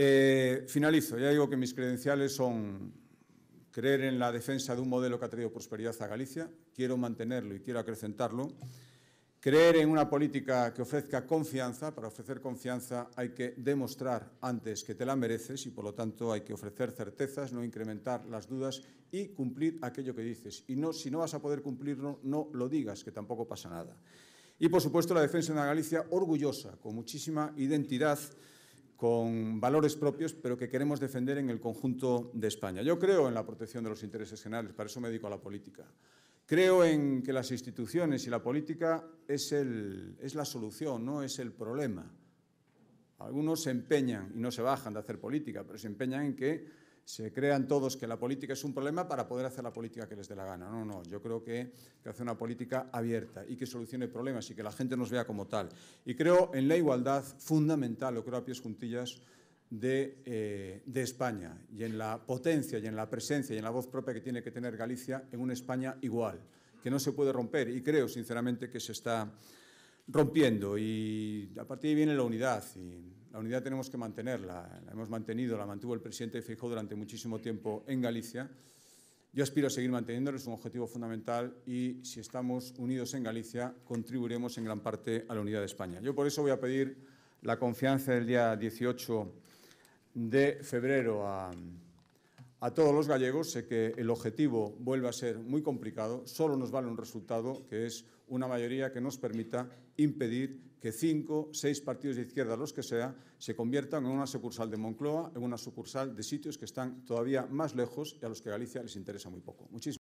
Eh, finalizo. Ya digo que mis credenciales son creer en la defensa de un modelo que ha traído prosperidad a Galicia. Quiero mantenerlo y quiero acrecentarlo. Creer en una política que ofrezca confianza. Para ofrecer confianza hay que demostrar antes que te la mereces y, por lo tanto, hay que ofrecer certezas, no incrementar las dudas y cumplir aquello que dices. Y si no vas a poder cumplirlo, no lo digas, que tampoco pasa nada. Y, por supuesto, la defensa de una Galicia orgullosa, con muchísima identidad, con valores propios, pero que queremos defender en el conjunto de España. Yo creo en la protección de los intereses generales, para eso me dedico a la política. Creo en que las instituciones y la política es, es la solución, no es el problema. Algunos se empeñan y no se bajan de hacer política, pero se empeñan en que se crean todos que la política es un problema para poder hacer la política que les dé la gana. No, no, yo creo que, que hacer una política abierta y que solucione problemas y que la gente nos vea como tal. Y creo en la igualdad fundamental, lo creo a pies juntillas, de, eh, de, España y en la potencia y en la presencia y en la voz propia que tiene que tener Galicia en una España igual, que no se puede romper y creo sinceramente que se está rompiendo y a partir de ahí viene la unidad y la unidad tenemos que mantenerla, la hemos mantenido, la mantuvo el presidente Feijóo durante muchísimo tiempo en Galicia. Yo aspiro a seguir manteniéndolo, es un objetivo fundamental y si estamos unidos en Galicia contribuiremos en gran parte a la unidad de España. Yo por eso voy a pedir la confianza del día 18 de febrero a, a todos los gallegos. Sé que el objetivo vuelve a ser muy complicado, solo nos vale un resultado que es una mayoría que nos permita impedir que cinco, seis partidos de izquierda, los que sea, se conviertan en una sucursal de Moncloa, en una sucursal de sitios que están todavía más lejos y a los que Galicia les interesa muy poco. Muchísimas